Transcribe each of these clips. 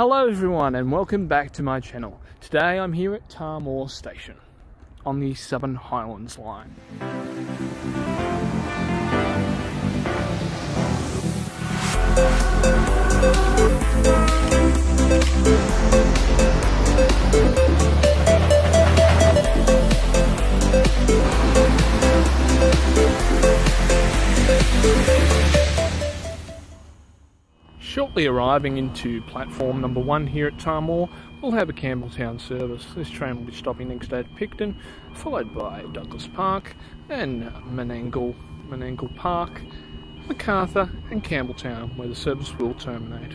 Hello everyone and welcome back to my channel. Today I'm here at Tahmoor Station on the Southern Highlands line. Arriving into platform number one here at Tahmoor, we'll have a Campbelltown service. This train will be stopping next day at Picton, followed by Douglas Park and Menangle, Menangle Park, Macarthur and Campbelltown, where the service will terminate.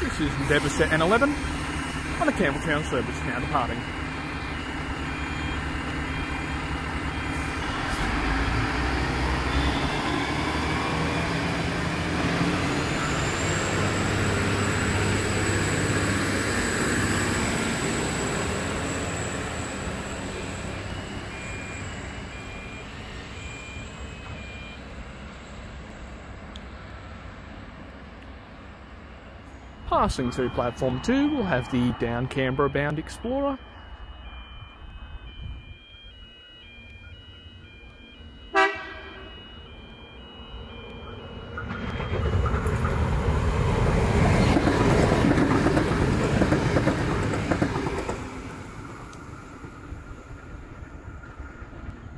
This is Endeavour N11 on the Campbelltown service now departing. Passing through platform 2, we'll have the down Canberra bound Xplorer.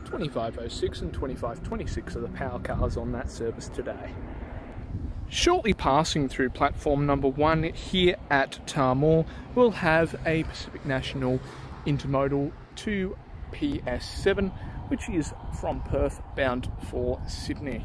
Twenty-five oh six and twenty-five twenty-six are the power cars on that service today. Shortly passing through platform number one here at Tahmoor, we'll have a Pacific National Intermodal 2PS7, which is from Perth bound for Sydney.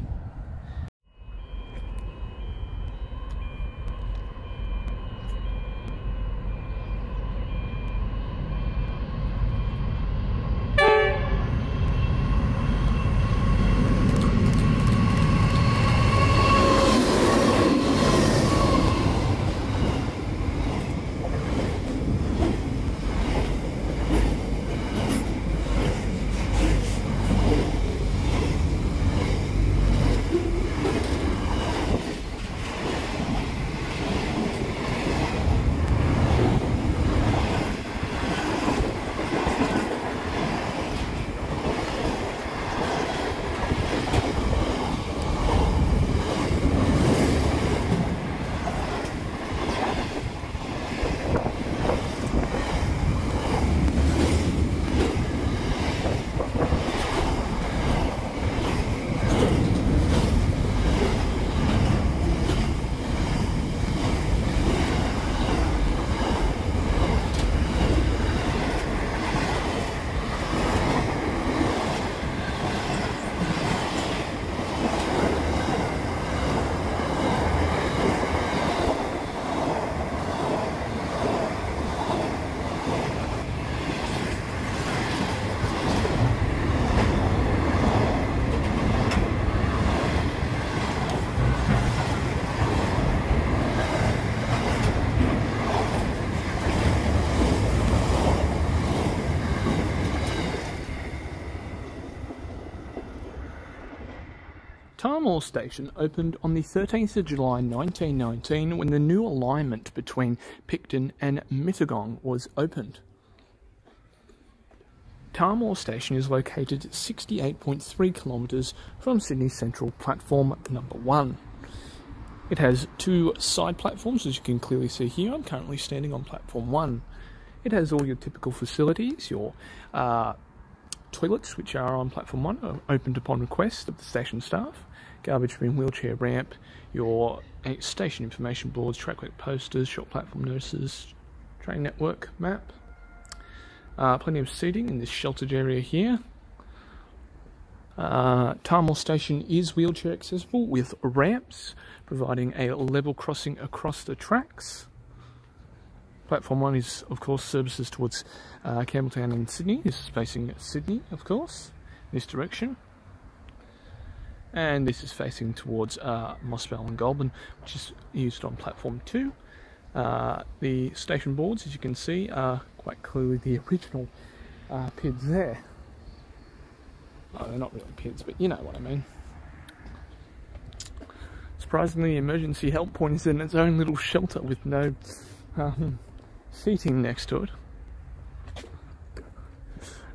Tahmoor Station opened on the 13th of July 1919 when the new alignment between Picton and Mittagong was opened. Tahmoor Station is located 68.3 kilometres from Sydney Central Platform number 1. It has two side platforms as you can clearly see here. I'm currently standing on platform 1. It has all your typical facilities, your uh, toilets, which are on platform 1, are opened upon request of the station staff garbage bin, wheelchair ramp, your station information boards, trackway posters, short platform notices, train network map. Uh, plenty of seating in this sheltered area here. Uh, Station is wheelchair accessible with ramps, providing a level crossing across the tracks. Platform 1 is, of course, services towards uh, Campbelltown and Sydney. This is facing Sydney, of course, this direction. And this is facing towards uh, Mossvale and Goulburn, which is used on platform 2. Uh, the station boards, as you can see, are quite clearly the original uh, PIDs there. Oh, they're not really PIDs, but you know what I mean. Surprisingly, the emergency help point is in its own little shelter with no um, seating next to it.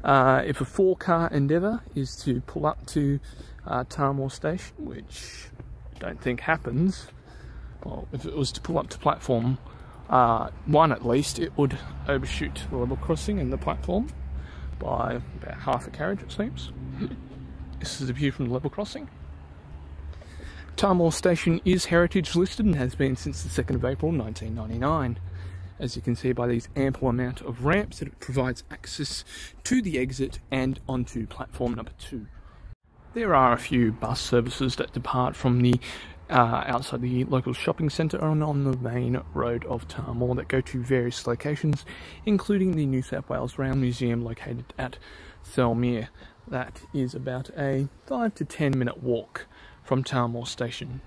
Uh, if a four car endeavour is to pull up to uh, Station, which I don't think happens, well, if it was to pull up to platform uh, one at least, it would overshoot the level crossing and the platform by about half a carriage, it seems. this is a view from the level crossing. Tahmoor Station is heritage listed and has been since the 2nd of April 1999 as you can see by these ample amount of ramps that it provides access to the exit and onto platform number two. There are a few bus services that depart from the uh, outside the local shopping centre and on the main road of Tahmoor that go to various locations, including the New South Wales Rail Museum located at Thirlmere. That is about a 5 to 10 minute walk from Tahmoor Station.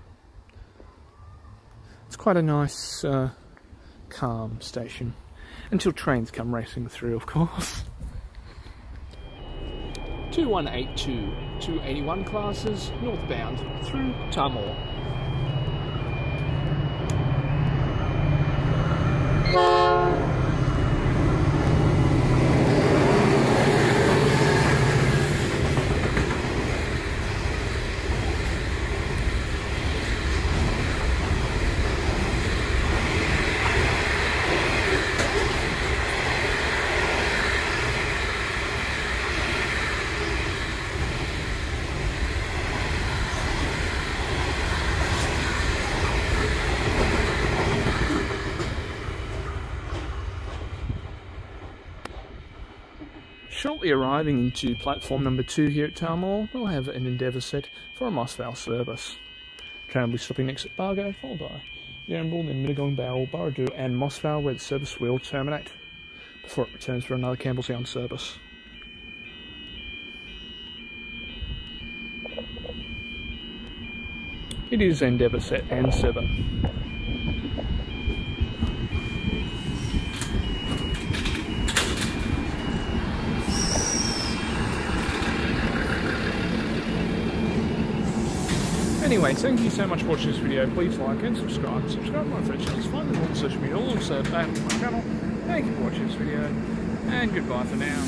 It's quite a nice uh, calm station. Until trains come racing through, of course. 2182, 281 classes, northbound, through Tahmoor. Shortly arriving into platform number two here at Tahmoor, we'll have an Endeavour set for a Mossvale service. Train will be stopping next at Bargo, followed by Yerrinbool, then Mittagong, Bowral, Burradoo and Mossvale where the service will terminate, before it returns for another Campbelltown service. It is Endeavour set N7. Anyway, thank you so much for watching this video. Please like and subscribe. Subscribe to my friends' channels. Find them on social media. Also, back to my channel. Thank you for watching this video. And goodbye for now.